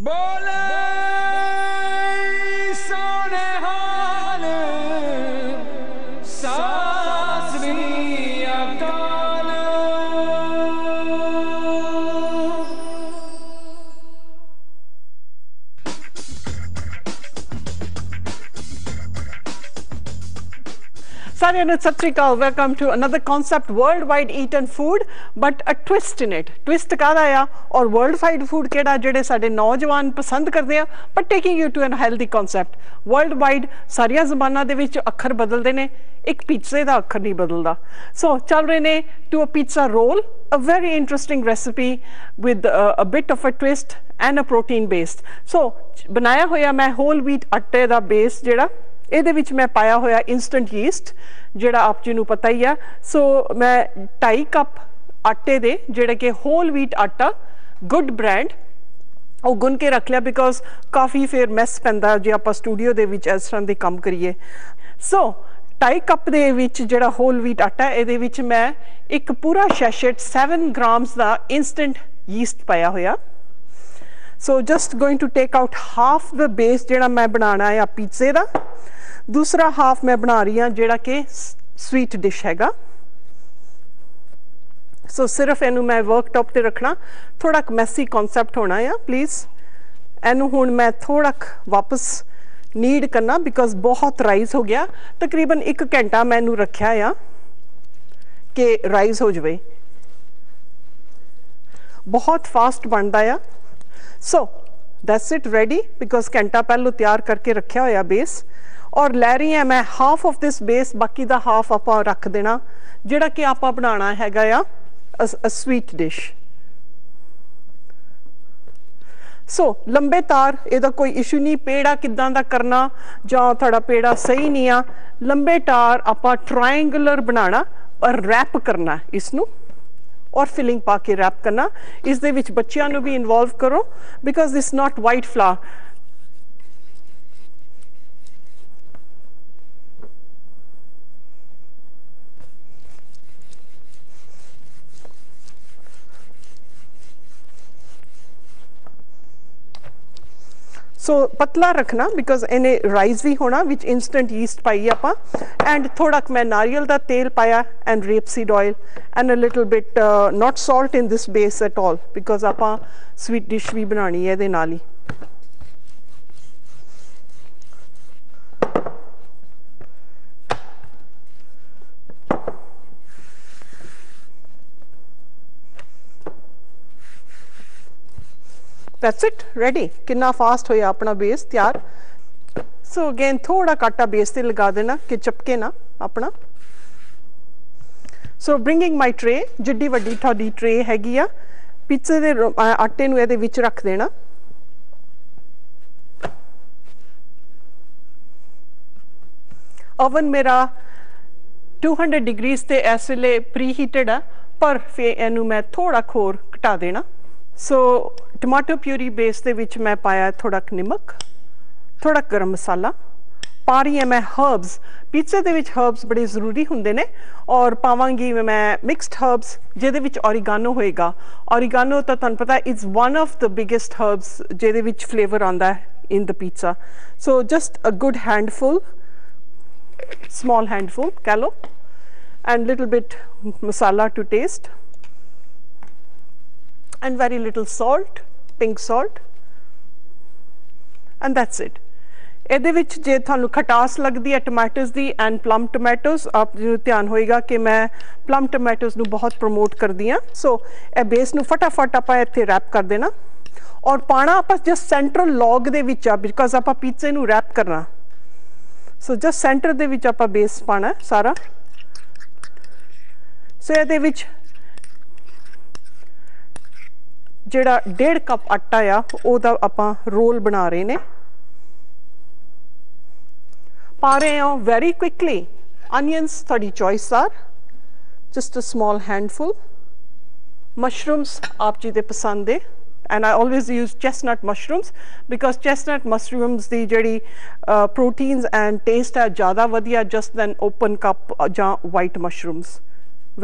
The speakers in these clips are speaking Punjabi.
ਬੋਲੇ ਸਾਰਿਆਂ ਨੂੰ Sat Sri Akal welcome to another concept world wide eaten food but a twist in it twist ਕਾਹਦਾ ਆ ਔਰ ਵਰਲਡ ਵਾਈਡ ਫੂਡ ਕਿਹੜਾ ਜਿਹੜੇ ਸਾਡੇ ਨੌਜਵਾਨ ਪਸੰਦ ਕਰਦੇ ਆ but taking you to an healthy concept world wide ਸਾਰੀਆਂ ਜ਼ਬਾਨਾਂ ਦੇ ਵਿੱਚ ਅੱਖਰ ਬਦਲਦੇ ਨੇ ਇੱਕ ਪੀਜ਼ੇ ਦਾ ਅੱਖਰ ਨਹੀਂ ਬਦਲਦਾ ਸੋ ਚੱਲ ਰਹੇ ਨੇ to a pizza roll a very interesting recipe with uh, a bit of a twist and a protein based. So ਬਣਾਇਆ ਹੋਇਆ ਮੈਂ ਹੋਲ wheat ਆਟੇ ਦਾ ਬੇਸ ਜਿਹੜਾ ਇਹਦੇ ਵਿੱਚ ਮੈਂ ਪਾਇਆ ਹੋਇਆ ਇਨਸਟੈਂਟ ਯੀਸਟ ਜਿਹੜਾ ਆਪ ਜੀ ਨੂੰ ਪਤਾ ਹੀ ਆ। ਸੋ ਮੈਂ 2.5 ਕੱਪ ਆਟੇ ਦੇ, ਜਿਹੜਾ ਕਿ ਹੋਲ ਵੀਟ ਆਟਾ ਗੁੱਡ ਬ੍ਰਾਂਡ ਉਹ ਗੁੰਨ ਕੇ ਰੱਖ ਲਿਆ ਬਿਕੋਜ਼ ਕਾਫੀ ਫੇਰ ਮੈਸ ਪੈਂਦਾ ਜੇ ਆਪਾਂ ਸਟੂਡੀਓ ਦੇ ਵਿੱਚ ਇਸ ਤਰ੍ਹਾਂ ਦੇ ਕੰਮ ਕਰੀਏ। ਸੋ 2.5 ਕੱਪ ਦੇ ਵਿੱਚ ਜਿਹੜਾ ਹੋਲ ਵੀਟ ਆਟਾ, ਇਹਦੇ ਵਿੱਚ ਮੈਂ ਇੱਕ ਪੂਰਾ ਸ਼ੈਸ਼ੇਟ 7 ਗ੍ਰਾਮਸ ਦਾ ਇਨਸਟੈਂਟ ਯੀਸਟ ਪਾਇਆ ਹੋਇਆ। So just going to take out half the base ਜਿਹੜਾ ਮੈਂ ਬਣਾਉਣਾ ਹੈ ਆ ਪੀਜ਼ੇ ਦਾ। ਦੂਸਰਾ ਹਾਫ ਮੈਂ ਬਣਾ ਰਹੀ ਹਾਂ ਜਿਹੜਾ ਕਿ ਸਵੀਟ ਡਿਸ਼ ਹੈਗਾ। ਸੋ ਸਿਰਫ ਇਹਨੂੰ ਮੈਂ ਵਰਕਟਾਪ ਤੇ ਰੱਖਣਾ। ਥੋੜਾ ਮੈਸੀ ਕਨਸੈਪਟ ਹੋਣਾ ਆ ਪਲੀਜ਼ ਇਹਨੂੰ ਹੁਣ ਮੈਂ ਥੋੜਾ ਵਾਪਸ ਨੀਡ ਕਰਨਾ ਬਿਕਾਜ਼ ਬਹੁਤ ਰਾਈਜ਼ ਹੋ ਗਿਆ। ਤਕਰੀਬਨ 1 ਘੰਟਾ ਮੈਂ ਇਹਨੂੰ ਰੱਖਿਆ ਆ ਕਿ ਰਾਈਜ਼ ਹੋ ਜਵੇ। ਬਹੁਤ ਫਾਸਟ ਬਣਦਾ ਆ। So that's it ready because ਘੰਟਾ ਪਹਿਲਾਂ ਤਿਆਰ ਕਰਕੇ ਰੱਖਿਆ ਹੋਇਆ ਬੇਸ ਔਰ ਲੈ ਰਹੀ ਹਾਂ ਮੈਂ ਹਾਫ ਆਫ ਦਿਸ ਬੇਸ ਬਾਕੀ ਦਾ ਹਾਫ ਆਪਾਂ ਰੱਖ ਦੇਣਾ, ਜਿਹੜਾ ਕਿ ਆਪਾਂ ਬਣਾਉਣਾ ਹੈਗਾ ਆ ਅ ਸਵੀਟ ਡਿਸ਼ ਸੋ ਲੰਬੇ ਤਾਰ, ਇਹਦਾ ਕੋਈ ਇਸ਼ੂ ਨਹੀਂ, ਪੇੜਾ ਕਿੱਦਾਂ ਦਾ ਕਰਨਾ, ਜਾਂ ਤੁਹਾਡਾ ਪੇੜਾ ਸਹੀ ਨਹੀਂ ਆ, ਲੰਬੇ ਤਾਰ ਆਪਾਂ ਟ੍ਰਾਇੰਗੂਲਰ ਬਣਾਉਣਾ, ਔਰ ਰੈਪ ਕਰਨਾ ਇਸ ਨੂੰ ਔਰ ਫਿਲਿੰਗ ਪਾ ਕੇ ਰੈਪ ਕਰਨਾ। ਇਸ ਦੇ ਵਿੱਚ ਬੱਚਿਆਂ ਨੂੰ ਵੀ ਇਨਵੋਲਵ ਕਰੋ because this not white flour so ਪਤਲਾ ਰੱਖਣਾ ਬਿਕਾਜ਼ ਇਹਨੇ ਰਾਈਜ਼ ਵੀ ਹੋਣਾ ਵਿੱਚ ਇਨਸਟੈਂਟ ਯੀਸਟ ਪਾਈ ਆਪਾਂ ਐਂਡ ਥੋੜਾ ਮੈਂ ਨਾਰੀਅਲ ਦਾ ਤੇਲ ਪਾਇਆ and rapeseed oil and a little bit not salt in this base at all because ਆਪਾਂ ਸਵੀਟ ਡਿਸ਼ ਵੀ ਬਣਾਣੀ ਹੈ ਇਹਦੇ ਨਾਲ ਹੀ that's it. Ready. ਕਿੰਨਾ ਫਾਸਟ ਹੋਇਆ ਆਪਣਾ ਬੇਸ ਤਿਆਰ। ਸੋ ਅਗੇਨ ਥੋੜਾ ਕਾਟਾ ਬੇਸ ਤੇ ਲਗਾ ਦੇਣਾ ਕਿ ਚਪਕੇ ਨਾ ਆਪਣਾ। ਸੋ ਬ੍ਰਿੰਗਿੰਗ ਮਾਈ ਟ੍ਰੇ ਜਿੱਡੀ ਵੱਡੀ ਤੁਹਾਡੀ ਟ੍ਰੇ ਹੈਗੀ ਆ, ਪਿੱਛੇ ਦੇ ਆਟੇ ਨੂੰ ਇਹਦੇ ਵਿੱਚ ਰੱਖ ਦੇਣਾ। ਓਵਨ ਮੇਰਾ 200 ਡਿਗਰੀਜ਼ ਤੇ ਇਸ ਵੇਲੇ ਪ੍ਰੀ ਹੀਟਡ ਆ, ਪਰ ਫੇ ਇਹਨੂੰ ਮੈਂ ਥੋੜਾ ਖੋਰ ਘਟਾ ਦੇਣਾ। ਸੋ ਟਮਾਟੋ ਪਿਊਰੀ ਬੇਸ ਦੇ ਵਿੱਚ ਮੈਂ ਪਾਇਆ ਥੋੜਾ ਨਿਮਕ ਥੋੜਾ ਗਰਮ ਮਸਾਲਾ, ਪਾ ਰਹੀ ਹਾਂ ਮੈਂ ਹਰਬਸ ਪੀਜ਼ੇ ਦੇ ਵਿੱਚ ਹਰਬਸ ਬੜੇ ਜ਼ਰੂਰੀ ਹੁੰਦੇ ਨੇ ਔਰ ਪਾਵਾਂਗੀ ਮੈਂ ਮਿਕਸਡ ਹਰਬਸ ਜਿਹਦੇ ਵਿੱਚ ਔਰੀਗਾਨੋ ਹੋਏਗਾ। ਔਰੀਗਾਨੋ ਤਾਂ ਤੁਹਾਨੂੰ ਪਤਾ it's one of the biggest herbs ਜਿਹਦੇ ਵਿੱਚ ਫਲੇਵਰ ਆਉਂਦਾ ਹੈ in the pizza so just a good handful small handful ਕਹਿ ਲਓ, and little bit masala to taste and very little salt, pink salt. And that's it. ਇਹਦੇ ਵਿੱਚ ਜੇ ਤੁਹਾਨੂੰ ਖਟਾਸ ਲੱਗਦੀ ਹੈ ਟਮਾਟਰਸ ਦੀ ਐਂਡ ਪਲਮ ਟੋਮੈਟੋਸ ਆਪ ਨੂੰ ਧਿਆਨ ਹੋਏਗਾ ਕਿ ਮੈਂ ਪਲਮ ਟੋਮੈਟੋਸ ਨੂੰ ਬਹੁਤ ਪ੍ਰਮੋਟ ਕਰਦੀ ਆ ਸੋ ਇਹ ਬੇਸ ਨੂੰ ਫਟਾਫਟ ਆਪਾਂ ਇੱਥੇ ਰੈਪ ਕਰ ਦੇਣਾ ਔਰ ਪਾਣਾ ਆਪਾਂ ਜਸ ਸੈਂਟਰਲ ਲੌਗ ਦੇ ਵਿੱਚ ਆ ਬਿਕਾਜ਼ ਆਪਾਂ ਪੀਜ਼ੇ ਨੂੰ ਰੈਪ ਕਰਨਾ ਸੋ ਜਸਟ ਸੈਂਟਰ ਦੇ ਵਿੱਚ ਆਪਾਂ ਬੇਸ ਪਾਣਾ ਸਾਰਾ ਸੋ ਇਹਦੇ ਵਿੱਚ ਜਿਹੜਾ 1.5 ਕੱਪ ਆਟਾ ਆ ਉਹਦਾ ਆਪਾਂ ਰੋਲ ਬਣਾ ਰਹੇ ਨੇ ਪਾ ਰਹੇ ਹਾਂ ਵੈਰੀ ਕੁਇਕਲੀ onions ਤੁਹਾਡੀ choice are just a small handful mushrooms ਆਪ ਜੀ ਦੇ ਪਸੰਦ ਦੇ and I always use chestnut mushrooms because chestnut mushrooms ਦੀ ਜਿਹੜੀ proteins and taste ਹੈ ਜ਼ਿਆਦਾ ਵਧੀਆ just than open cup ਜਾਂ white mushrooms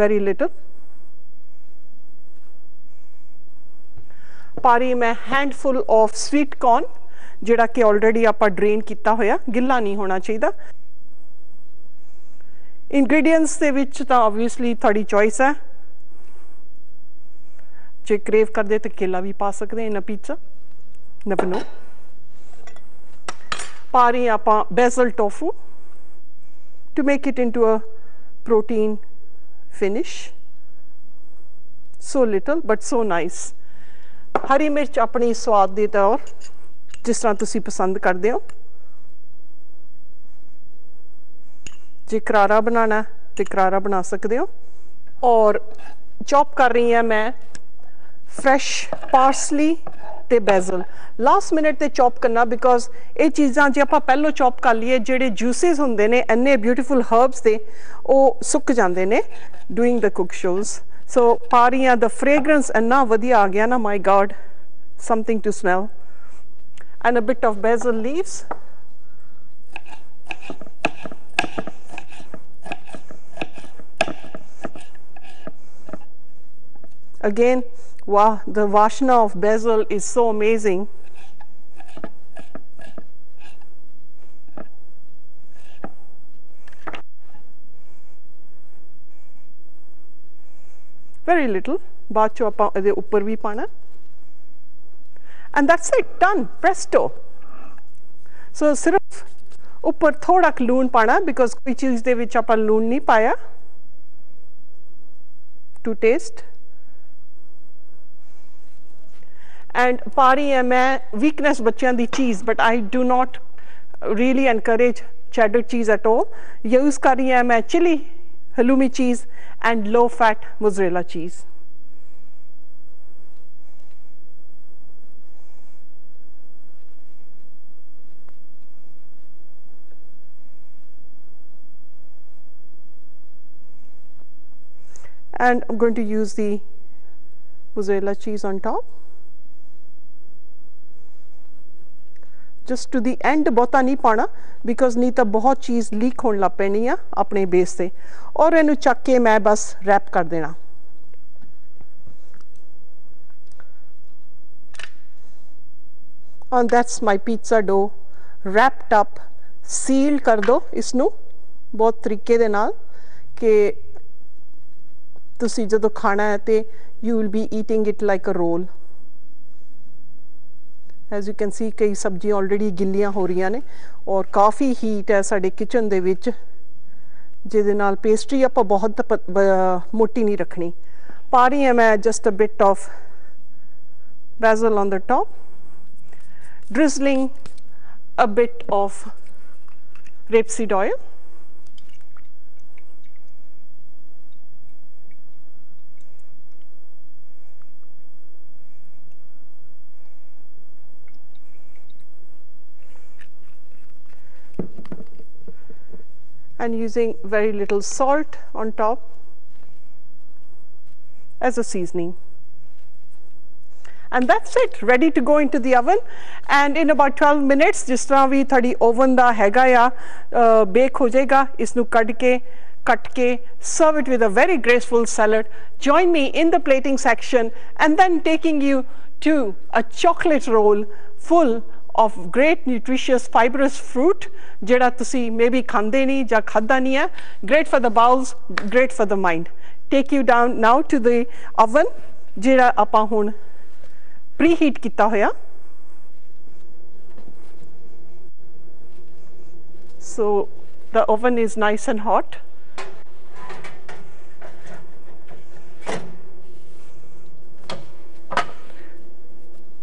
very little ਪਾ ਰਹੀ ਮੈਂ ਹੈਂਡਫੁਲ ਆਫ ਸਵੀਟ ਕੌਰਨ ਜਿਹੜਾ ਕਿ ਆਲਰੇਡੀ ਆਪਾਂ ਡਰੇਨ ਕੀਤਾ ਹੋਇਆ, ਗਿੱਲਾ ਨਹੀਂ ਹੋਣਾ ਚਾਹੀਦਾ। ਇੰਗਰੀਡੀਐਂਟਸ ਦੇ ਵਿੱਚ ਤਾਂ ਆਬਵੀਅਸਲੀ ਤੁਹਾਡੀ ਚੋਇਸ ਹੈ। ਜੇ ਕ੍ਰੇਵ ਕਰਦੇ ਤਾਂ ਕੇਲਾ ਵੀ ਪਾ ਸਕਦੇ ਇਨ ਅ ਪੀਜ਼ਾ ਨੈਵਰ ਨੋ। ਪਾ ਰਹੀ ਆਪਾਂ basil tofu to make it into a protein finish. So little, but so nice. ਹਰੀ ਮਿਰਚ ਆਪਣੀ ਸਵਾਦ ਦੇ ਤੌਰ ਜਿਸ ਤਰ੍ਹਾਂ ਤੁਸੀਂ ਪਸੰਦ ਕਰਦੇ ਹੋ। ਜੇ ਕਰਾਰਾ ਬਣਾਣਾ ਹੈ, ਤੇ ਕਰਾਰਾ ਬਣਾ ਸਕਦੇ ਹੋ। ਔਰ ਚੌਪ ਕਰ ਰਹੀ ਹਾਂ ਮੈਂ ਫਰੈਸ਼ ਪਾਰਸਲੀ ਤੇ ਬੈਜ਼ਲ। ਲਾਸਟ ਮਿੰਟ ਤੇ ਚੌਪ ਕਰਨਾ ਬਿਕੋਜ਼ ਇਹ ਚੀਜ਼ਾਂ ਜੇ ਆਪਾਂ ਪਹਿਲਾਂ ਚੌਪ ਕਰ ਲਈਏ ਜਿਹੜੇ ਜੂਸਿਸ ਹੁੰਦੇ ਨੇ ਇੰਨੇ ਬਿਊਟੀਫੁਲ ਹਰਬਸ ਦੇ ਉਹ ਸੁੱਕ ਜਾਂਦੇ ਨੇ doing the cook shows So pariyan, the fragrance and vadiya agya na, my God, something to smell. And a bit of basil leaves. Again, wow, the vashna of basil is so amazing. very little ਬਾਅਦ ਚੋਂ ਆਪਾਂ ਇਹਦੇ ਉੱਪਰ ਵੀ ਪਾਣਾ and that's it done presto so ਸਿਰਫ ਉੱਪਰ ਥੋੜਾ ਕੁ ਲੂਣ ਪਾਣਾ ਬਿਕੋਜ਼ ਕੋਈ ਚੀਜ਼ ਦੇ ਵਿੱਚ ਆਪਾਂ ਲੂਣ ਨਹੀਂ ਪਾਇਆ to taste and ਪਾ ਰਹੀ ਹਾਂ ਮੈਂ weakness ਬੱਚਿਆਂ ਦੀ ਚੀਜ਼ but I do not really encourage cheddar cheese at all use ਕਰ ਰਹੀ ਹਾਂ ਮੈਂ chili halloumi cheese and low fat mozzarella cheese and I'm going to use the mozzarella cheese on top. Just to the end, ਬਹੁਤਾ ਨਹੀਂ ਪਾਣਾ ਬਿਕੋਜ਼ ਨਹੀਂ ਤਾਂ ਬਹੁਤ ਚੀਜ਼ ਲੀਕ ਹੋਣ ਲੱਗ ਪੈਣੀ ਆ ਆਪਣੇ ਬੇਸ ਤੇ। ਔਰ ਇਹਨੂੰ ਚੱਕ ਕੇ ਮੈਂ ਬਸ ਰੈਪ ਕਰ ਦੇਣਾ। And that's my pizza dough. Wrapped up seal ਕਰ ਦੋ ਇਸ ਨੂੰ ਬਹੁਤ ਤਰੀਕੇ ਦੇ ਨਾਲ ਕਿ ਤੁਸੀਂ ਜਦੋਂ ਖਾਣਾ ਹੈ ਤੇ you will be eating it like a roll as you can see ਕਈ ਸਬਜ਼ੀਆਂ ਆਲਰੇਡੀ ਗਿੱਲੀਆਂ ਹੋ ਰਹੀਆਂ ਨੇ ਔਰ ਕਾਫੀ ਹੀਟ ਹੈ ਸਾਡੇ ਕਿਚਨ ਦੇ ਵਿੱਚ, ਜਿਹਦੇ ਨਾਲ ਪੇਸਟਰੀ ਆਪਾਂ ਬਹੁਤ ਮੋਟੀ ਨਹੀਂ ਰੱਖਣੀ। ਪਾ ਰਹੀ ਹਾਂ ਮੈਂ just a bit of basil on the top, drizzling a bit of rapeseed oil and using very little salt on top as a seasoning. And that's it, ready to go into the oven. And in about 12 minutes, ਜਿਸ ਤਰ੍ਹਾਂ ਵੀ ਤੁਹਾਡੀ oven ਦਾ ਹੈਗਾ ਆ ਬੇਕ ਹੋ ਜਾਏਗਾ ਇਸ ਨੂੰ ਕੱਢ ਕੇ ਕੱਟ ਕੇ serve it with a very graceful salad. Join me in the plating section and then taking you to a chocolate roll full of great nutritious fibrous fruit ਜਿਹੜਾ ਤੁਸੀਂ maybe ਖਾਂਦੇ ਨਹੀਂ ਜਾਂ ਖਾਦਾ ਨਹੀਂ ਹੈ great for the bowels great for the mind take you down now to the oven ਜਿਹੜਾ ਆਪਾਂ ਹੁਣ preheat ਕੀਤਾ ਹੋਇਆ so the oven is nice and hot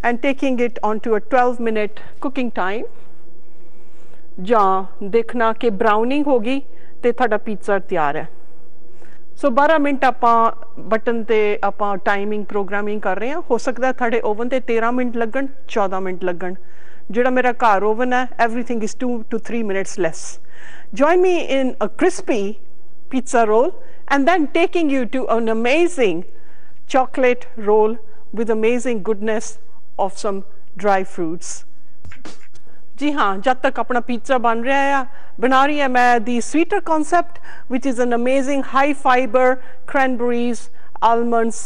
and taking it onto a 12 minute cooking time ਜਾਂ ਦੇਖਣਾ ਕਿ ਬਰਾਊਨਿੰਗ ਹੋ ਗਈ ਤੇ ਤੁਹਾਡਾ ਪੀਜ਼ਾ ਤਿਆਰ ਹੈ ਸੋ 12 ਮਿੰਟ ਆਪਾਂ ਬਟਨ ਤੇ ਆਪਾਂ ਟਾਈਮਿੰਗ ਪ੍ਰੋਗਰਾਮਿੰਗ ਕਰ ਰਹੇ ਹਾਂ ਹੋ ਸਕਦਾ ਹੈ ਤੁਹਾਡੇ ਓਵਨ ਤੇ 13 ਮਿੰਟ ਲੱਗਣ 14 ਮਿੰਟ ਲੱਗਣ ਜਿਹੜਾ ਮੇਰਾ ਘਰ ਓਵਨ ਹੈ everything is 2 to 3 minutes less join me in a crispy pizza roll and then taking you to an amazing chocolate roll with amazing goodness of some dry fruits ਜੀ ਹਾਂ ਜਦ ਤੱਕ ਆਪਣਾ ਪੀਜ਼ਾ ਬਣ ਰਿਹਾ ਆ ਬਣਾ ਰਹੀ ਹੈ ਮੈਂ ਦੀ sweeter concept which is an amazing high fiber cranberries almonds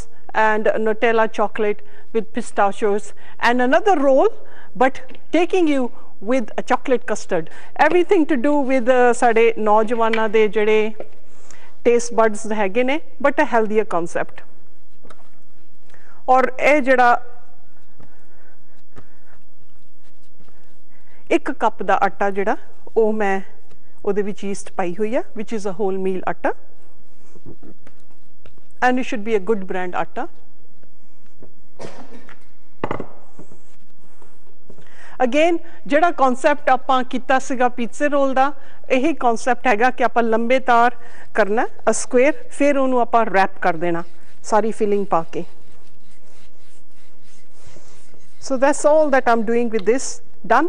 and Nutella chocolate with pistachios and another roll but taking you with a chocolate custard everything to do with uh, ਸਾਡੇ ਨੌਜਵਾਨਾਂ ਦੇ ਜਿਹੜੇ ਟੇਸਟ ਬਡਸ ਹੈਗੇ ਨੇ ਬਟ ਅ ਹੈਲਦੀਅਰ ਕਨਸੈਪਟ ਔਰ ਇਹ ਜਿਹੜਾ ਇੱਕ ਕੱਪ ਦਾ ਆਟਾ ਜਿਹੜਾ, ਉਹ ਮੈਂ ਉਹਦੇ ਵਿੱਚ ਈਸਟ ਪਾਈ ਹੋਈ ਆ, which is a whole meal ਆਟਾ। And it should be a good brand ਆਟਾ। ਅਗੇਨ ਜਿਹੜਾ ਕਨਸੈਪਟ ਆਪਾਂ ਕੀਤਾ ਸੀਗਾ ਪੀਜ਼ੇ ਰੋਲ ਦਾ, ਇਹੀ ਕਨਸੈਪਟ ਹੈਗਾ ਕਿ ਆਪਾਂ ਲੰਬੇ ਤਾਰ ਕਰਨਾ ਅ ਸਕੁਅਰ ਫਿਰ ਉਹਨੂੰ ਆਪਾਂ ਰੈਪ ਕਰ ਦੇਣਾ, ਸਾਰੀ ਫਿਲਿੰਗ ਪਾ ਕੇ। So that's all that I'm doing with this. Done.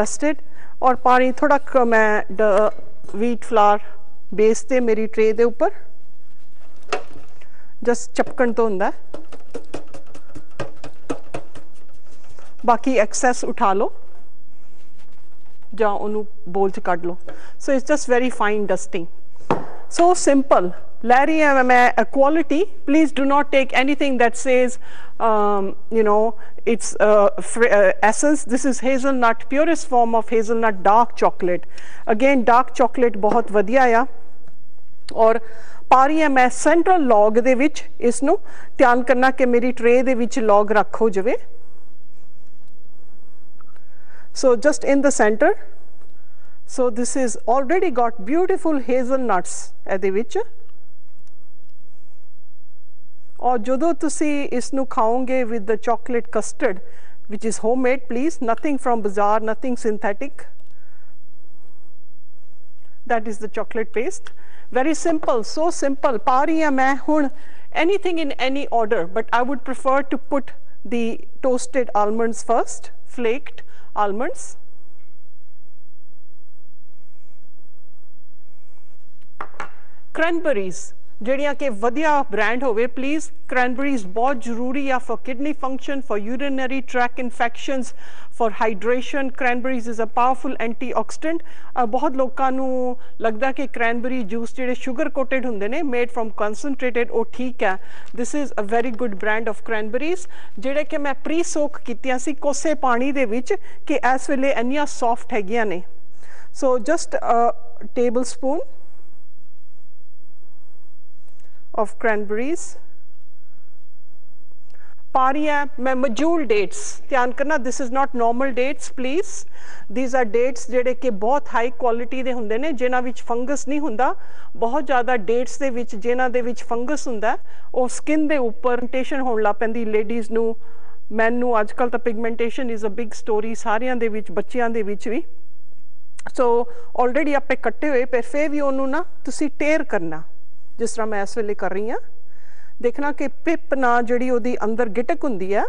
Dusted ਔਰ ਪਾਣੀ ਥੋੜਾ ਮੈਂ wheat flour ਬੇਸ ਤੇ ਮੇਰੀ ਟਰੇ ਦੇ ਉੱਪਰ ਜਸਟ ਚਪਕਣ ਤੋਂ ਹੁੰਦਾ ਬਾਕੀ ਐਕਸੈਸ ਉਠਾ ਲਓ ਜਾਂ ਉਹਨੂੰ ਬੋਲ ਚ ਕੱਢ ਲਓ। So it's just very fine dusting so simple larry um, uh, quality please do not take anything that says um, you know it's uh, fr- uh, essence this is hazelnut purest form of hazelnut dark chocolate again dark chocolate ਬਹੁਤ ਵਧੀਆ ਆ ਔਰ ਪਾ ਰਹੀ ਹਾਂ ਮੈਂ ਸੈਂਟਰਲ ਲੌਗ ਦੇ ਵਿੱਚ ਇਸ ਨੂੰ ਧਿਆਨ ਕਰਨਾ ਕਿ ਮੇਰੀ ਟਰੇ ਦੇ ਵਿੱਚ ਲੌਗ ਰੱਖ ਹੋ ਜਾਵੇ so just in the center so this is already got beautiful hazelnuts ਇਹਦੇ ਵਿੱਚ ਔਰ ਜਦੋਂ ਤੁਸੀਂ ਇਸ ਨੂੰ ਖਾਓਗੇ with the chocolate custard which is homemade please nothing from bazaar nothing synthetic that is the chocolate paste very simple so simple ਪਾ ਰਹੀ ਹਾਂ ਮੈਂ ਹੁਣ anything in any order but I would prefer to put the toasted almonds first flaked almonds cranberries ਜਿਹੜੀਆਂ ਕਿ ਵਧੀਆ ਬ੍ਰਾਂਡ ਹੋਵੇ ਪਲੀਜ਼ ਕ੍ਰੈਨਬਰੀਜ਼ ਬਹੁਤ ਜ਼ਰੂਰੀ ਆ for kidney function for urinary tract infections for hydration cranberries is a powerful antioxidant ਬਹੁਤ ਲੋਕਾਂ ਨੂੰ ਲੱਗਦਾ ਕਿ ਕ੍ਰੈਨਬਰੀ ਜੂਸ ਜਿਹੜੇ ਸ਼ੂਗਰ ਕੋਟਡ ਹੁੰਦੇ ਨੇ ਮੇਡ ਫਰਮ ਕਨਸੈਂਟ੍ਰੇਟਡ ਉਹ ਠੀਕ ਹੈ this is a very good brand of cranberries ਜਿਹੜੇ ਕਿ ਮੈਂ ਪ੍ਰੀ ਸੋਕ ਕੀਤੀਆਂ ਸੀ ਕੋਸੇ ਪਾਣੀ ਦੇ ਵਿੱਚ ਕਿ ਇਸ ਵੇਲੇ ਇੰਨੀਆਂ ਸੌਫਟ ਹੈਗੀਆਂ ਨੇ so just a tablespoon of cranberries. ਪਾ ਰਹੀ ਹਾਂ ਮੈਂ ਮਜੂਲ ਡੇਟਸ ਧਿਆਨ ਕਰਨਾ this is not normal dates, please. These are dates ਜਿਹੜੇ ਕਿ ਬਹੁਤ ਹਾਈ ਕੁਆਲਿਟੀ ਦੇ ਹੁੰਦੇ ਨੇ ਜਿਨ੍ਹਾਂ ਵਿੱਚ ਫੰਗਸ ਨਹੀਂ ਹੁੰਦਾ ਬਹੁਤ ਜ਼ਿਆਦਾ ਡੇਟਸ ਦੇ ਵਿੱਚ ਜਿਨ੍ਹਾਂ ਦੇ ਵਿੱਚ ਫੰਗਸ ਹੁੰਦਾ ਉਹ ਸਕਿਨ ਦੇ ਉੱਪਰ ਪਿਗਮੈਂਟੇਸ਼ਨ ਹੋਣ ਲੱਗ ਪੈਂਦੀ ਲੇਡੀਜ਼ ਨੂੰ ਮੈਨ ਨੂੰ ਅੱਜ ਕੱਲ ਤਾਂ pigmentation is a big story ਸਾਰਿਆਂ ਦੇ ਵਿੱਚ ਬੱਚਿਆਂ ਦੇ ਵਿੱਚ ਵੀ ਸੋ ਆਲਰੇਡੀ ਆਪੇ ਕੱਟੇ ਹੋਏ ਪਰ ਫੇਰ ਵੀ ਉਹਨੂੰ ਨਾ ਤੁਸੀਂ ਟੇਅਰ ਕਰਨਾ ਜਿਸ ਤਰ੍ਹਾਂ ਮੈਂ ਇਸ ਵੇਲੇ ਕਰ ਰਹੀ ਹਾਂ, ਦੇਖਣਾ ਕਿ ਪਿਪ ਨਾ ਜਿਹੜੀ ਉਹਦੀ ਅੰਦਰ ਗਿਟਕ ਹੁੰਦੀ ਹੈ,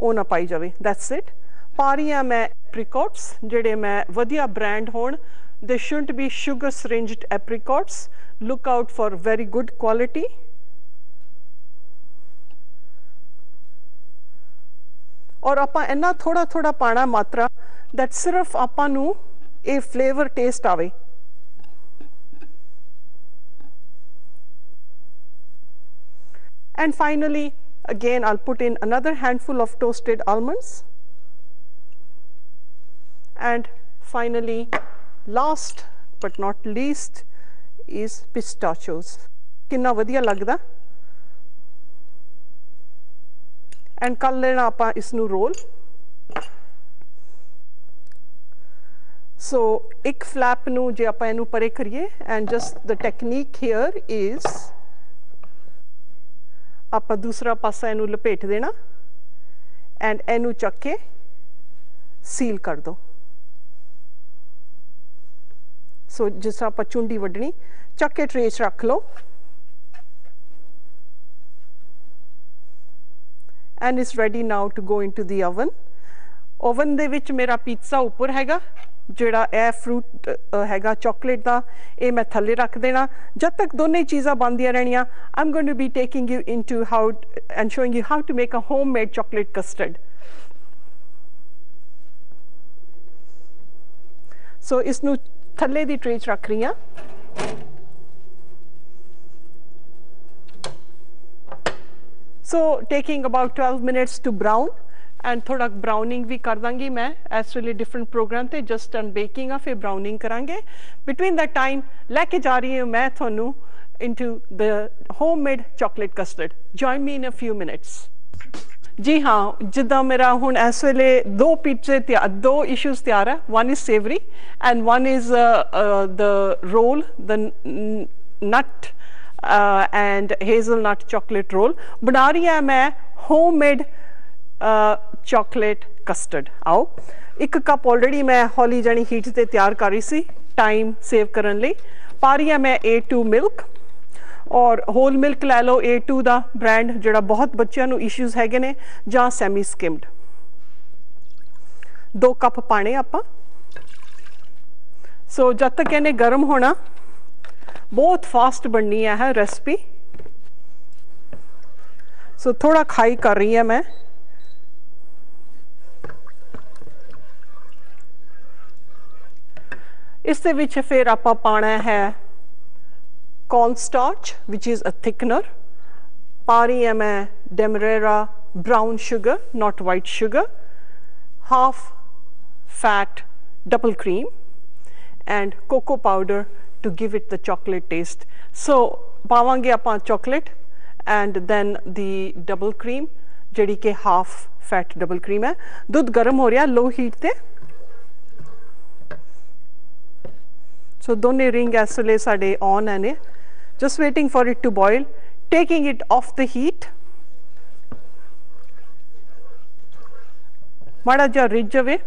ਉਹ ਨਾ ਪਾਈ ਜਾਵੇ। ਦੈਟਸ ਇਟ ਪਾ ਰਹੀ ਹਾਂ ਮੈਂ ਐਪਰੀਕੋਟਸ ਜਿਹੜੇ ਮੈਂ ਵਧੀਆ ਬ੍ਰਾਂਡ ਹੋਣ ਦੇ shouldn't be sugar syringed apricots look out for very good quality ਔਰ ਆਪਾਂ ਇੰਨਾ ਥੋੜਾ ਥੋੜਾ ਪਾਣਾ ਮਾਤਰਾ ਦੈਟ ਸਿਰਫ ਆਪਾਂ ਨੂੰ ਇਹ ਫਲੇਵਰ ਟੇਸਟ ਆਵੇ। And finally, again, I'll put in another handful of toasted almonds. And finally, last but not least, is pistachios. ਕਿੰਨਾ ਵਧੀਆ ਲੱਗਦਾ ਐਂਡ ਕਰ ਲੈਣਾ ਆਪਾਂ ਇਸ ਨੂੰ ਰੋਲ ਸੋ ਇੱਕ ਫਲੈਪ ਨੂੰ ਜੇ ਆਪਾਂ ਇਹਨੂੰ ਪਰੇ ਕਰੀਏ and just the technique here is ਆਪਾਂ ਦੂਸਰਾ ਪਾਸਾ ਇਹਨੂੰ ਲਪੇਟ ਦੇਣਾ ਐਂਡ ਇਹਨੂੰ ਚੱਕ ਕੇ ਸੀਲ ਕਰ ਦੋ। ਸੋ ਜਿਸ ਤਰ੍ਹਾਂ ਆਪਾਂ ਚੁੰਡੀ ਵੱਢਣੀ, ਚੱਕ ਕੇ ਟਰੇ 'ਚ ਰੱਖ ਲਓ। And is ready now to go into the oven oven ਦੇ ਵਿੱਚ ਮੇਰਾ ਪੀਜ਼ਾ ਉੱਪਰ ਹੈਗਾ। ਜਿਹੜਾ ਇਹ ਫਰੂਟ ਹੈਗਾ ਚਾਕਲੇਟ ਦਾ, ਇਹ ਮੈਂ ਥੱਲੇ ਰੱਖ ਦੇਣਾ। ਜਦ ਤੱਕ ਦੋਨੇ ਚੀਜ਼ਾਂ ਬਣਦੀਆਂ ਰਹਿਣੀਆਂ I'm going to be taking you into how and showing you how to make a homemade chocolate custard so ਇਸ ਨੂੰ ਥੱਲੇ ਦੀ ਟਰੇ 'ਚ ਰੱਖ ਰਹੀ ਹਾਂ। So taking about 12 minutes to brown and ਥੋੜਾ ਬਰਾਊਨਿੰਗ ਵੀ ਕਰ ਦਾਂਗੀ ਮੈਂ ਇਸ ਵੇਲੇ ਡਿਫਰੈਂਟ ਪ੍ਰੋਗਰਾਮ ਤੇ ਜਸਟ ਅਨ ਬੇਕਿੰਗ ਆ ਫਿਰ ਬਰਾਊਨਿੰਗ ਕਰਾਂਗੇ ਬਿਟਵੀਨ ਦਾ ਟਾਈਮ ਲੈ ਕੇ ਜਾ ਰਹੀ ਹਾਂ ਮੈਂ ਤੁਹਾਨੂੰ into the homemade chocolate custard. Join me in a few minutes. ਜੀ ਹਾਂ ਜਿੱਦਾਂ ਮੇਰਾ ਹੁਣ ਇਸ ਵੇਲੇ ਦੋ ਪੀਜ਼ੇ ਤੇ ਦੋ ਇਸ਼ੂਸ ਤਿਆਰ ਹੈ one is savoury and one is the roll the nut and hazelnut chocolate roll ਬਣਾ ਰਹੀ ਹਾਂ ਮੈਂ ਹੋਮਮੇਡ ਚਾਕਲੇਟ ਕਸਟਰਡ ਆਓ, ਇੱਕ ਕੱਪ ਆਲਰੇਡੀ ਮੈਂ ਹੌਲੀ ਜਾਨੀ ਹੀਟ ਤੇ ਤਿਆਰ ਕਰ ਰਹੀ ਸੀ ਟਾਈਮ ਸੇਵ ਕਰਨ ਲਈ। ਪਾ ਰਹੀ ਹਾਂ ਮੈਂ A2 ਮਿਲਕ ਔਰ ਹੋਲ ਮਿਲਕ ਲੈ ਲਓ A2 ਦਾ ਬ੍ਰਾਂਡ ਜਿਹੜਾ ਬਹੁਤ ਬੱਚਿਆਂ ਨੂੰ ਇਸ਼ੂਜ਼ ਹੈਗੇ ਨੇ ਜਾਂ ਸੈਮੀ ਸਕਿਮਡ ਦੋ ਕੱਪ ਪਾਣੇ ਆਪਾਂ। ਸੋ ਜਦ ਤੱਕ ਇਹਨੇ ਗਰਮ ਹੋਣਾ, ਬਹੁਤ ਫਾਸਟ ਬਣਨੀ ਹੈ ਰੈਸਪੀ ਸੋ ਥੋੜਾ ਖਾਈ ਕਰ ਰਹੀ ਹਾਂ ਮੈਂ। ਇਸ ਦੇ ਵਿੱਚ ਫਿਰ ਆਪਾਂ ਪਾਣਾ ਹੈ cornstarch which is a thickener ਪਾ ਰਹੀ ਹਾਂ ਮੈਂ demerara brown sugar not white sugar half fat double cream and cocoa powder to give it the chocolate taste so ਪਾਵਾਂਗੇ ਆਪਾਂ chocolate and then the double cream ਜਿਹੜੀ ਕਿ half fat double cream ਹੈ ਦੁੱਧ ਗਰਮ ਹੋ ਰਿਹਾ low heat ਤੇ ਸੋ ਦੋਨੇ ਰਿੰਗ ਇਸ ਵੇਲੇ ਸਾਡੇ ਔਨ ਹੈ ਨੇ। Just waiting for it to boil, taking it off the heat. ਮਾੜਾ ਜਿਹਾ ਰਿੱਝ ਜਾਵੇ।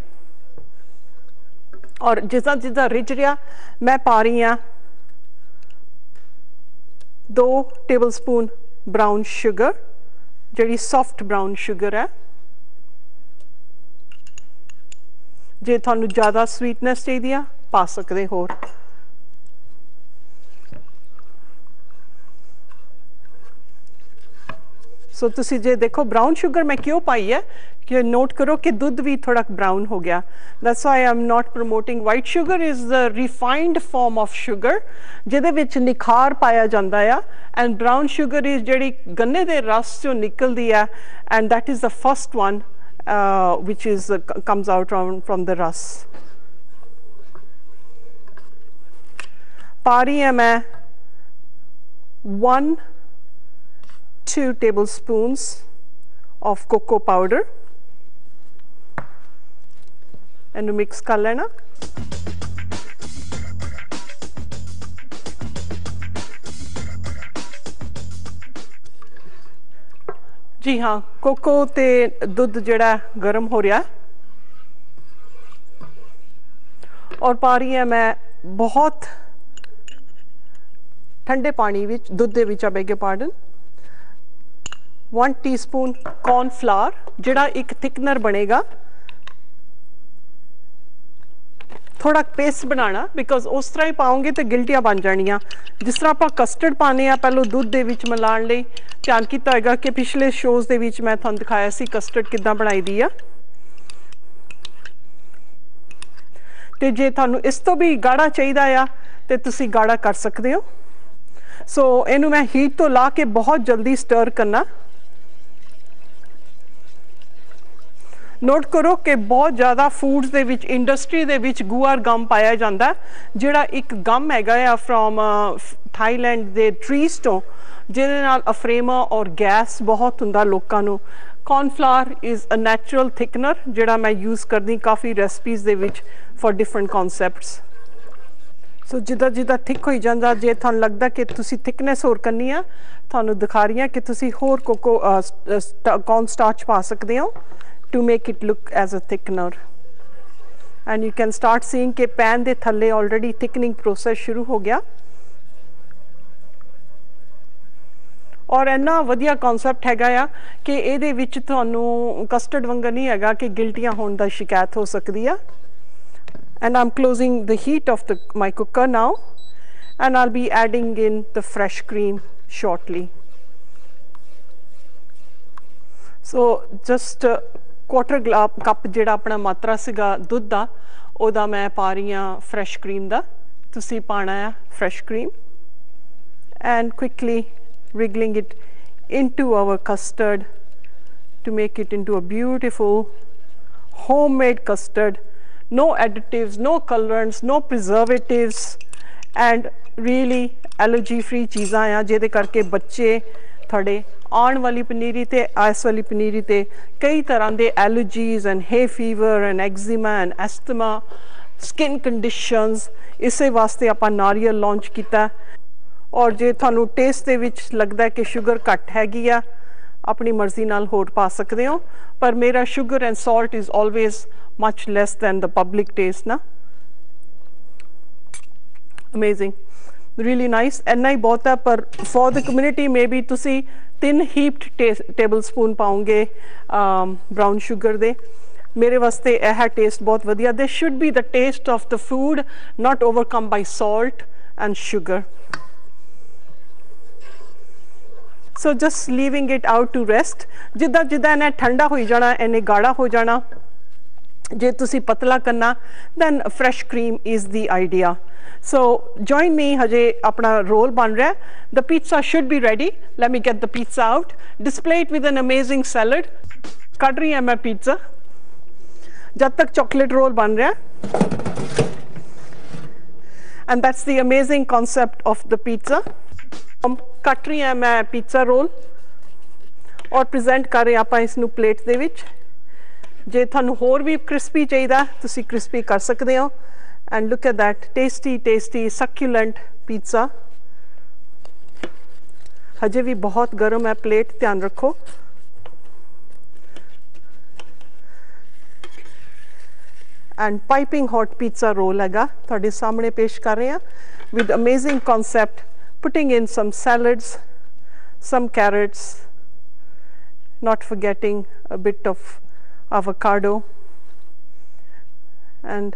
ਔਰ ਜਿੱਦਾਂ ਜਿੱਦਾਂ ਰਿੱਝ ਰਿਹਾ ਮੈਂ ਪਾ ਰਹੀ ਹਾਂ 2 ਟੇਬਲ ਸਪੂਨ ਬ੍ਰਾਊਨ ਸ਼ੂਗਰ ਜਿਹੜੀ ਸੌਫਟ ਬ੍ਰਾਊਨ ਸ਼ੂਗਰ ਹੈ। ਜੇ ਤੁਹਾਨੂੰ ਜ਼ਿਆਦਾ ਸਵੀਟਨੈਸ ਚਾਹੀਦੀ ਆ ਪਾ ਸਕਦੇ ਹੋਰ। ਸੋ ਤੁਸੀਂ ਜੇ ਦੇਖੋ ਬ੍ਰਾਊਨ ਸ਼ੂਗਰ ਮੈਂ ਕਿਉਂ ਪਾਈ ਹੈ? ਕਿ ਨੋਟ ਕਰੋ ਕਿ ਦੁੱਧ ਵੀ ਥੋੜਾ ਬ੍ਰਾਊਨ ਹੋ ਗਿਆ। That's why I'm not promoting white sugar is the refined form of sugar ਜਿਹਦੇ ਵਿੱਚ ਨਿਖਾਰ ਪਾਇਆ ਜਾਂਦਾ ਆ। ਐਂਡ ਬ੍ਰਾਊਨ ਸ਼ੂਗਰ ਇਜ਼ ਜਿਹੜੀ ਗੰਨੇ ਦੇ ਰਸ ਚੋਂ ਨਿਕਲਦੀ ਆ and that is the first one which is uh, comes out from, from the rus ਪਾ ਰਹੀ ਹਾਂ ਮੈਂ। 1 2 tablespoons of cocoa powder. ਇਹਨੂੰ ਮਿਕਸ ਕਰ ਲੈਣਾ ਜੀ ਹਾਂ ਕੋਕੋ ਤੇ ਦੁੱਧ ਜਿਹੜਾ ਗਰਮ ਹੋ ਰਿਹਾ। ਔਰ ਪਾ ਰਹੀ ਹਾਂ ਮੈਂ ਬਹੁਤ ਠੰਡੇ ਪਾਣੀ ਵਿੱਚ, ਦੁੱਧ ਦੇ ਵਿੱਚ ਆ ਬੈਗੇ ਪਾਰਡਨ 1 ਟੀਸਪੂਨ ਕੌਰਨ ਫਲਾਰ ਜਿਹੜਾ ਇੱਕ ਥਿਕਨਰ ਬਣੇਗਾ। ਥੋੜਾ ਪੇਸਟ ਬਣਾਣਾ ਬਿਕਾਜ਼ ਉਸ ਤਰ੍ਹਾਂ ਹੀ ਪਾਉਂਗੇ ਤੇ ਗਿਲਟੀਆਂ ਬਣ ਜਾਣੀਆਂ। ਜਿਸ ਤਰ੍ਹਾਂ ਆਪਾਂ ਕਸਟਰਡ ਪਾਣੇ ਆ ਪਹਿਲਾਂ ਦੁੱਧ ਦੇ ਵਿੱਚ ਮਿਲਾਉਣ ਲਈ ਧਿਆਨ ਕੀਤਾ ਹੋਏਗਾ ਕਿ ਪਿਛਲੇ ਸ਼ੋਜ਼ ਦੇ ਵਿੱਚ ਮੈਂ ਤੁਹਾਨੂੰ ਦਿਖਾਇਆ ਸੀ ਕਸਟਰਡ ਕਿੱਦਾਂ ਬਣਾਈ ਦੀ ਆ। ਤੇ ਜੇ ਤੁਹਾਨੂੰ ਇਸ ਤੋਂ ਵੀ ਗਾੜਾ ਚਾਹੀਦਾ ਆ, ਤੇ ਤੁਸੀਂ ਗਾੜਾ ਕਰ ਸਕਦੇ ਹੋ। ਸੋ ਇਹਨੂੰ ਮੈਂ ਹੀਟ ਤੋਂ ਲਾ ਕੇ ਬਹੁਤ ਜਲਦੀ ਸਟਰ ਕਰਨਾ। ਨੋਟ ਕਰੋ ਕਿ ਬਹੁਤ ਜ਼ਿਆਦਾ ਫੂਡਸ ਦੇ ਵਿੱਚ ਇੰਡਸਟਰੀ ਦੇ ਵਿੱਚ ਗੁਆਰ ਗਮ ਪਾਇਆ ਜਾਂਦਾ ਜਿਹੜਾ ਇੱਕ ਗਮ ਹੈਗਾ ਆ ਫਰੋਮ ਥਾਈਲੈਂਡ ਦੇ ਟਰੀਜ਼ ਤੋਂ, ਜਿਹਦੇ ਨਾਲ ਅਫਰੇਮਾ ਔਰ ਗੈਸ ਬਹੁਤ ਹੁੰਦਾ ਲੋਕਾਂ ਨੂੰ। Cornflour is a natural thickener ਜਿਹੜਾ ਮੈਂ ਯੂਜ਼ ਕਰਦੀ ਕਾਫੀ ਰੈਸਪੀਜ਼ ਦੇ ਵਿੱਚ ਫॉर ਡਿਫਰੈਂਟ ਕਨਸੈਪਟਸ ਸੋ ਜਿੱਦਾਂ ਜਿੱਦਾਂ ਥਿਕ ਹੋਈ ਜਾਂਦਾ, ਜੇ ਤੁਹਾਨੂੰ ਲੱਗਦਾ ਕਿ ਤੁਸੀਂ ਥਿਕਨੈਸ ਹੋਰ ਕਰਨੀ ਆ, ਤੁਹਾਨੂੰ ਦਿਖਾ ਰਹੀ ਹਾਂ ਕਿ ਤੁਸੀਂ ਹੋਰ ਕੋਕੋ ਕੌਰਨ ਸਟਾਰਚ ਪਾ ਸਕਦੇ ਹੋ। To make it look as a thickener and you can start seeing ਕਿ ਪੈਨ ਦੇ ਥੱਲੇ already thickening process ਸ਼ੁਰੂ ਹੋ ਗਿਆ ਔਰ ਇੰਨਾ ਵਧੀਆ ਕਨਸੈਪਟ ਹੈਗਾ ਆ ਕਿ ਇਹਦੇ ਵਿੱਚ ਤੁਹਾਨੂੰ ਕਸਟਰਡ ਵਾਂਗਰ ਨਹੀਂ ਹੈਗਾ ਕਿ ਗਿਲਟੀਆਂ ਹੋਣ ਦਾ ਸ਼ਿਕਾਇਤ ਹੋ ਸਕਦੀ ਆ and I'm closing the heat of the my cooker now and I'll be adding in the fresh cream shortly so just uh, quarter cup ਜਿਹੜਾ ਆਪਣਾ ਮਾਤਰਾ ਸੀਗਾ ਦੁੱਧ ਦਾ ਉਹਦਾ ਮੈਂ ਪਾ ਰਹੀ ਹਾਂ ਫਰੈਸ਼ ਕਰੀਮ ਦਾ ਤੁਸੀਂ ਪਾਣਾ ਹੈ fresh cream and quickly wriggling it into our custard to make it into a beautiful homemade custard. No additives, no colorants, no preservatives and really allergy free ਚੀਜ਼ਾਂ ਆ ਜਿਹਦੇ ਕਰਕੇ ਬੱਚੇ ਤੁਹਾਡੇ ਆਉਣ ਵਾਲੀ ਪਨੀਰੀ ਤੇ, ਇਸ ਵਾਲੀ ਪਨੀਰੀ ਤੇ ਕਈ ਤਰ੍ਹਾਂ ਦੇ allergies and hay fever and eczema and asthma skin conditions ਇਸੇ ਵਾਸਤੇ ਆਪਾਂ ਨਾਰੀਅਲ ਲਾਂਚ ਕੀਤਾ। ਔਰ ਜੇ ਤੁਹਾਨੂੰ ਟੇਸਟ ਦੇ ਵਿੱਚ ਲੱਗਦਾ ਕਿ ਸ਼ੂਗਰ ਘੱਟ ਹੈਗੀ ਆ, ਆਪਣੀ ਮਰਜ਼ੀ ਨਾਲ ਹੋਰ ਪਾ ਸਕਦੇ ਹੋ। ਪਰ ਮੇਰਾ sugar and salt is always much less than the public taste ਨਾ। ਅਮੇਜ਼ਿੰਗ really nice ਇੰਨਾ ਹੀ ਬਹੁਤ ਹੈ ਪਰ ਫॉर द ਕਮਿਊਨਿਟੀ ਮੇਬੀ ਤੁਸੀਂ ਤਿੰਨ ਹੀਪਡ ਟੇਬਲ ਸਪੂਨ ਪਾਉਂਗੇ ਬ੍ਰਾਊਨ ਸ਼ੂਗਰ ਦੇ ਮੇਰੇ ਵਾਸਤੇ ਇਹ ਹੈ ਟੇਸਟ ਬਹੁਤ ਵਧੀਆ ਦੇ should be the taste of the food not overcome by salt and sugar so just leaving it out to rest ਜਿੱਦਾਂ ਜਿੱਦਾਂ ਇਹਨੇ ਠੰਡਾ ਹੋਈ ਜਾਣਾ ਇਹਨੇ ਗਾੜਾ ਹੋ ਜਾਣਾ ਜੇ ਤੁਸੀਂ ਪਤਲਾ ਕਰਨਾ then fresh cream is the idea so join me ਹਜੇ ਆਪਣਾ ਰੋਲ ਬਣ ਰਿਹਾ the pizza should be ready let me get the pizza out display it with an amazing salad ਕੱਢ ਰਹੀ ਹਾਂ ਮੈਂ ਪੀਜ਼ਾ ਜਦ ਤੱਕ ਚਾਕਲੇਟ ਰੋਲ ਬਣ ਰਿਹਾ and that's the amazing concept of the pizza um cut ਰਹੀ ਹਾਂ ਮੈਂ pizza roll ਔਰ present ਕਰ ਰਿਹਾ ਆਪਾਂ ਇਸ ਨੂੰ ਪਲੇਟ ਦੇ ਵਿੱਚ ਜੇ ਤੁਹਾਨੂੰ ਹੋਰ ਵੀ ਕ੍ਰਿਸਪੀ ਚਾਹੀਦਾ ਤੁਸੀਂ ਕ੍ਰਿਸਪੀ ਕਰ ਸਕਦੇ ਹੋ। And look at that tasty tasty succulent pizza ਹਜੇ ਵੀ ਬਹੁਤ ਗਰਮ ਹੈ ਪਲੇਟ ਧਿਆਨ ਰੱਖੋ। And piping hot pizza roll ਹੈਗਾ ਤੁਹਾਡੇ ਸਾਹਮਣੇ ਪੇਸ਼ ਕਰ ਰਹੇ ਹਾਂ। With amazing concept putting in some salads, some carrots, not forgetting a bit of avocado. And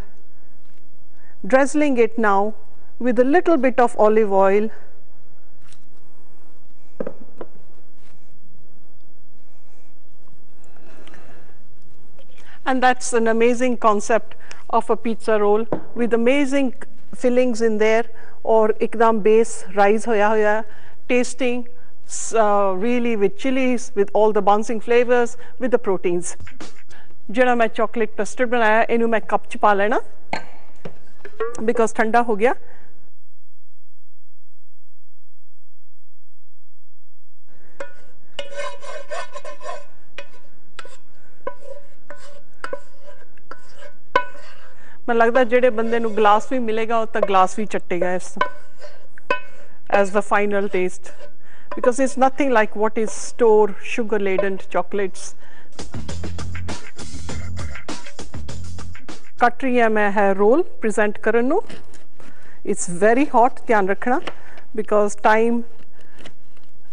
drizzling it now with a little bit of olive oil. And that's an amazing concept of a pizza roll with amazing fillings in there or ikdam base rise hoya hoya tasting uh, really with chilies with all the bouncing flavors with the proteins ਜਿਹੜਾ ਮੈਂ ਚਾਕਲੇਟ ਕਸਟਰਡ ਬਣਾਇਆ ਇਹਨੂੰ ਮੈਂ ਕੱਪ ਚ ਪਾ ਲੈਣਾ ਬਿਕਾਜ਼ ਠੰਡਾ ਹੋ ਗਿਆ ਮੈਨੂੰ ਲੱਗਦਾ ਜਿਹੜੇ ਬੰਦੇ ਨੂੰ ਗਲਾਸ ਵੀ ਮਿਲੇਗਾ ਉਹ ਤਾਂ ਗਲਾਸ ਵੀ ਚੱਟੇਗਾ ਇਸ ਐਸ ਦਾ final taste because it's nothing like what is store sugar laden chocolates ਕੱਟ ਰਹੀ ਹਾਂ ਮੈਂ ਹੈ ਰੋਲ ਪ੍ਰੈਜ਼ੈਂਟ ਕਰਨ ਨੂੰ। ਇਟਸ ਵੈਰੀ ਹੌਟ ਧਿਆਨ ਰੱਖਣਾ ਬਿਕੋਜ਼ ਟਾਈਮ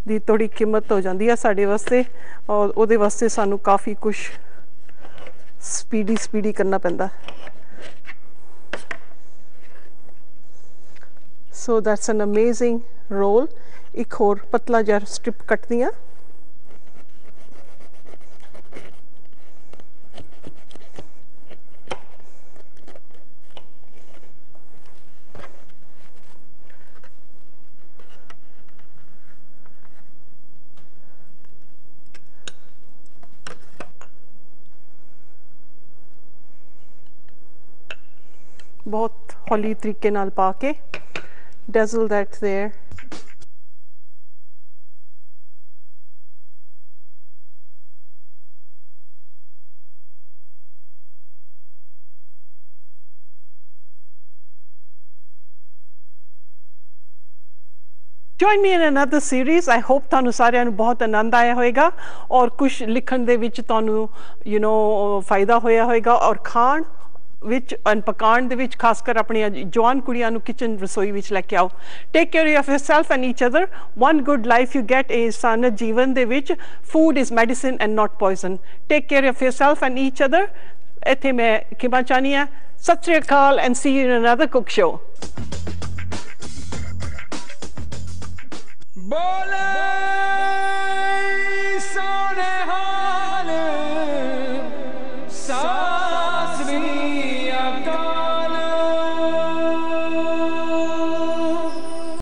ਦੀ ਥੋੜੀ ਕੀਮਤ ਹੋ ਜਾਂਦੀ ਹੈ ਸਾਡੇ ਵਾਸਤੇ, ਔਰ ਉਹਦੇ ਵਾਸਤੇ ਸਾਨੂੰ ਕਾਫੀ ਕੁਝ ਸਪੀਡੀ ਸਪੀਡੀ ਕਰਨਾ ਪੈਂਦਾ। So that's an amazing roll ਇੱਕ ਹੋਰ ਪਤਲਾ ਜਿਹਾ ਸਟ੍ਰਿਪ ਕੱਟਦੀ ਆ ਬਹੁਤ ਹੌਲੀ ਤਰੀਕੇ ਨਾਲ ਪਾ ਕੇ, dazzle that there. Join me in another series. I hope ਤੁਹਾਨੂੰ ਸਾਰਿਆਂ ਨੂੰ ਬਹੁਤ ਆਨੰਦ ਆਇਆ ਹੋਵੇਗਾ ਔਰ ਕੁਝ ਲਿਖਣ ਦੇ ਵਿੱਚ ਤੁਹਾਨੂੰ ਯੂ نو ਫਾਇਦਾ ਹੋਇਆ ਹੋਵੇਗਾ ਔਰ ਖਾਣ ਵਿੱਚ ਅਨ ਪਕਾਣ ਦੇ ਵਿੱਚ, ਖਾਸ ਕਰ ਆਪਣੀਆਂ ਜਵਾਨ ਕੁੜੀਆਂ ਨੂੰ ਕਿਚਨ ਰਸੋਈ ਵਿੱਚ ਲੈ ਕੇ ਆਓ। Take care of yourself and each other one good life you get is ਸਾਨਤ ਜੀਵਨ ਦੇ ਵਿੱਚ food is medicine and not poison take care of yourself and each other ਇੱਥੇ ਮੈਂ ਕਿਮਾ ਚਾਹਨੀ ਆ Sat Sri Akal and see you in another cook show ਬੋਲੇ ਸੋਨੇ ਹਾਂ।